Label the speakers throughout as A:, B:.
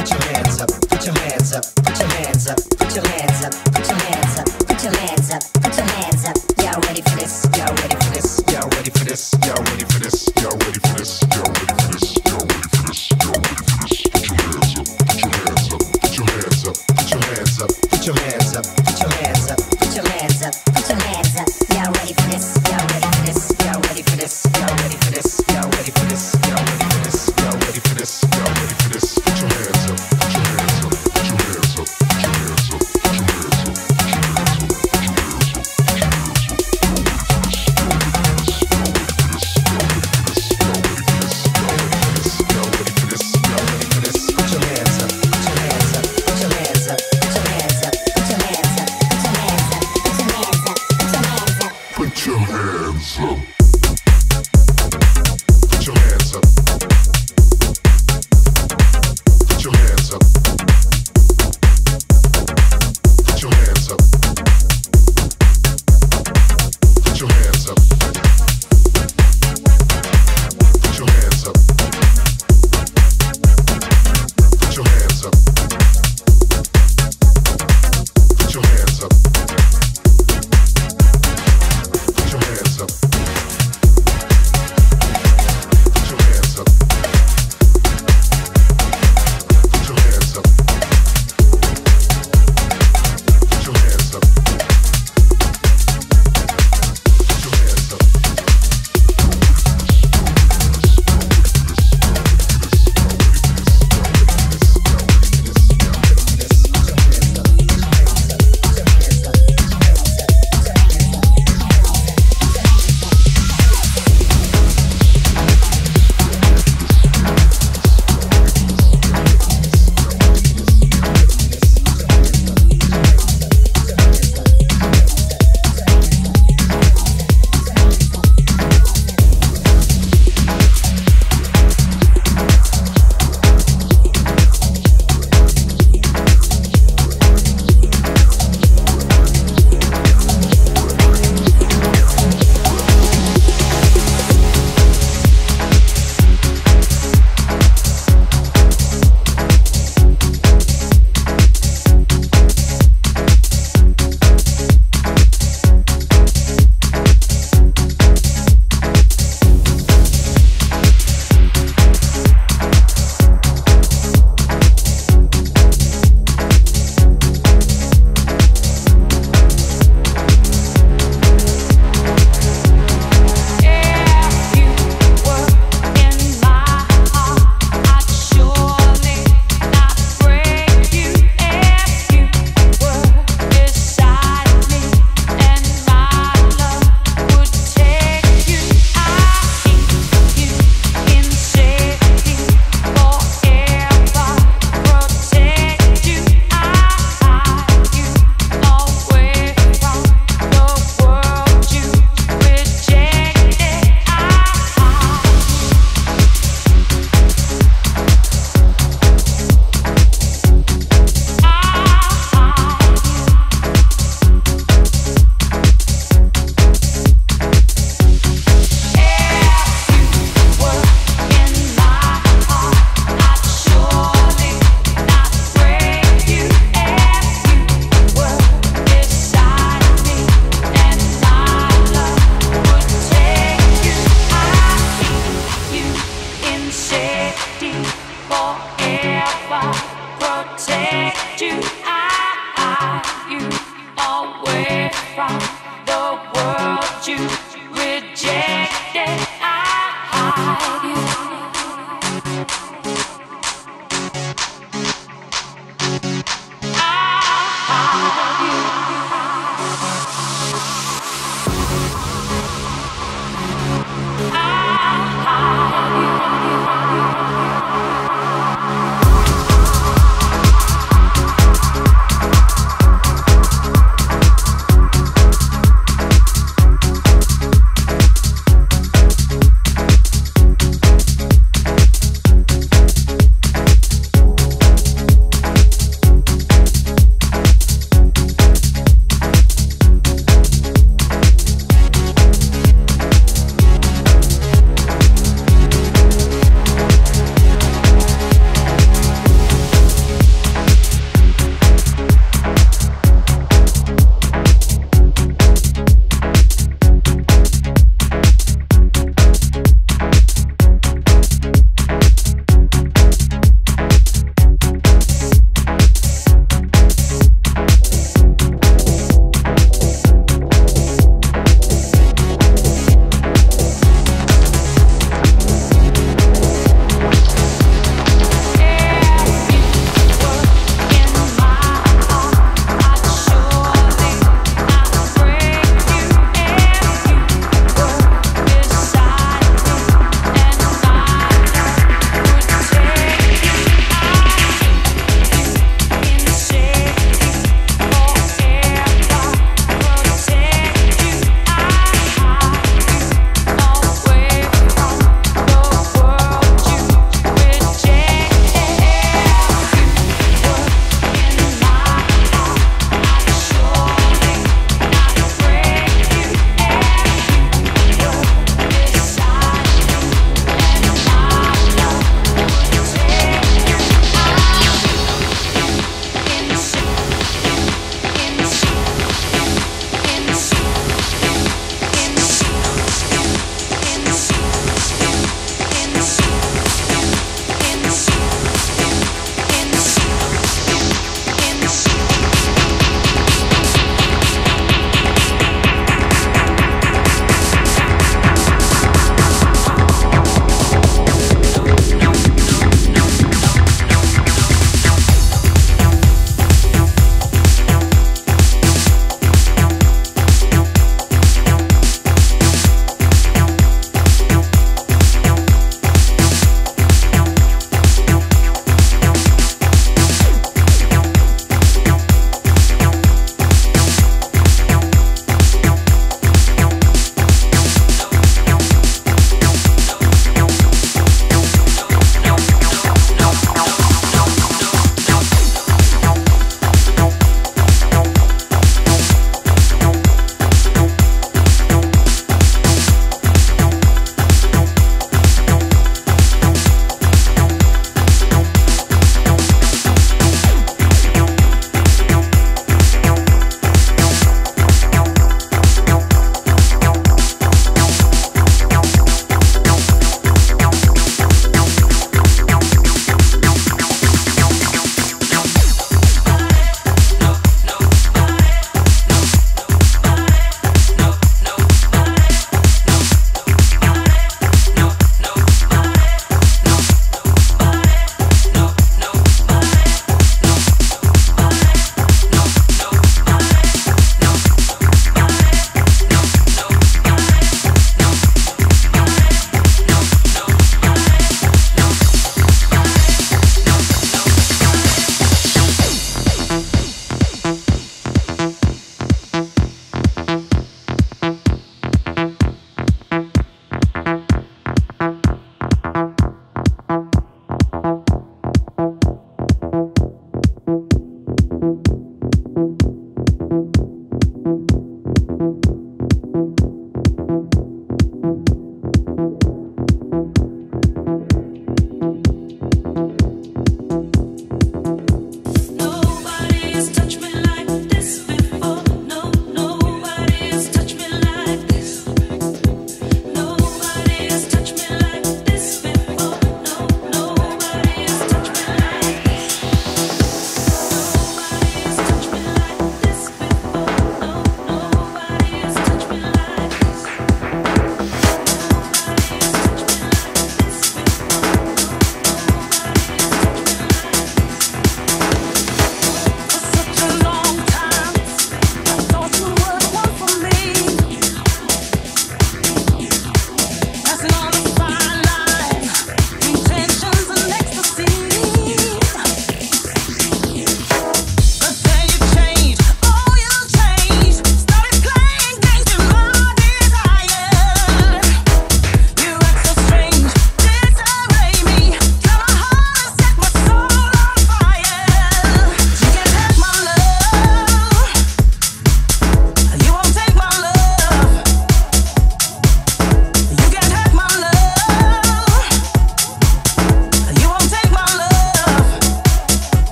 A: put your hands up, put your hands up, put your hands up, put your hands up, put your hands up, put your hands up.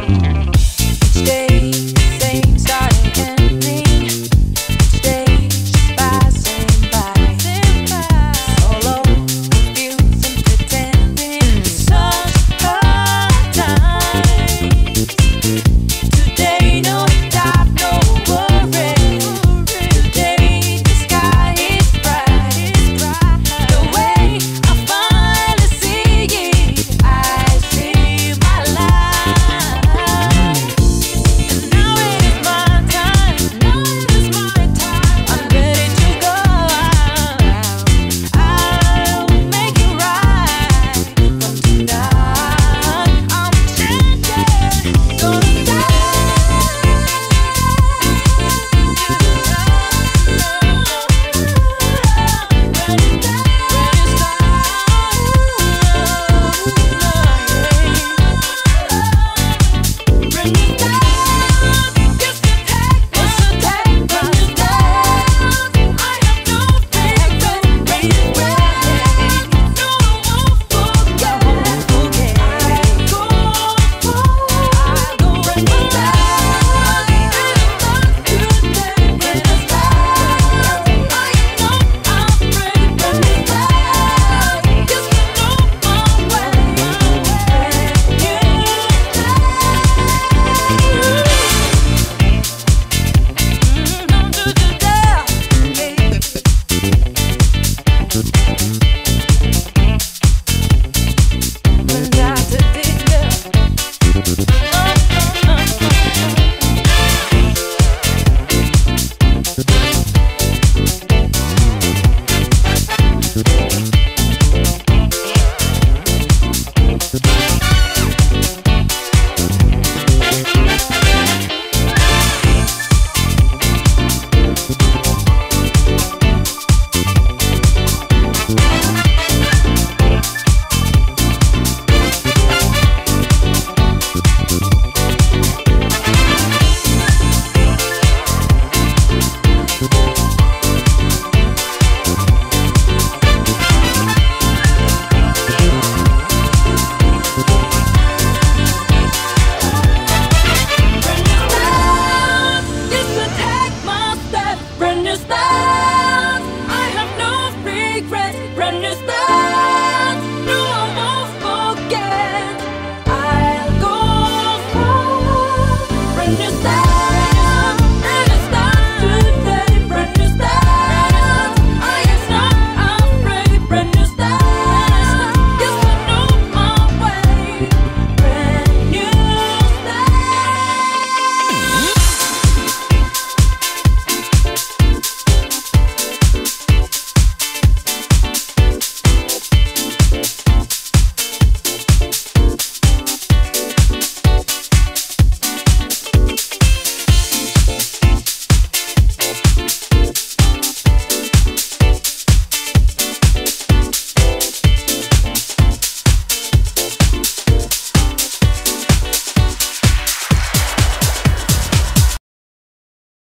B: Mm-hmm.